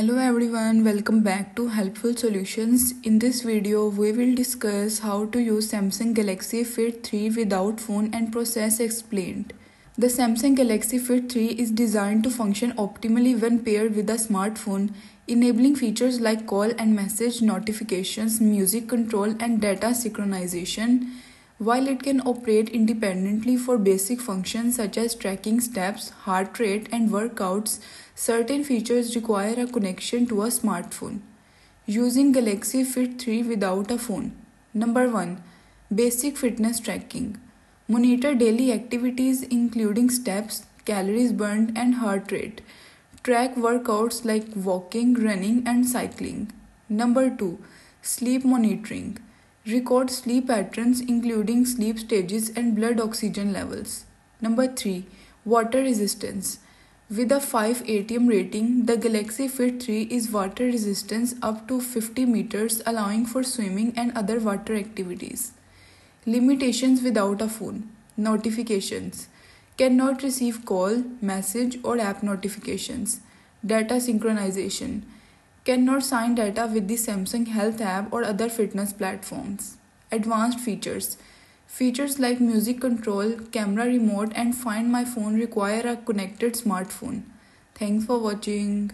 Hello everyone, welcome back to Helpful Solutions. In this video, we will discuss how to use Samsung Galaxy Fit 3 without phone and process explained. The Samsung Galaxy Fit 3 is designed to function optimally when paired with a smartphone, enabling features like call and message notifications, music control, and data synchronization. While it can operate independently for basic functions such as tracking steps, heart rate, and workouts, certain features require a connection to a smartphone. Using Galaxy Fit 3 without a phone. Number 1. Basic fitness tracking. Monitor daily activities including steps, calories burned, and heart rate. Track workouts like walking, running, and cycling. Number 2. Sleep monitoring. Record sleep patterns including sleep stages and blood oxygen levels. Number 3. Water resistance. With a 5 ATM rating, the Galaxy Fit 3 is water resistance up to 50 meters allowing for swimming and other water activities. Limitations without a phone. Notifications. Cannot receive call, message or app notifications. Data synchronization cannot sign data with the Samsung Health app or other fitness platforms. Advanced features Features like music control, camera remote, and find my phone require a connected smartphone. Thanks for watching.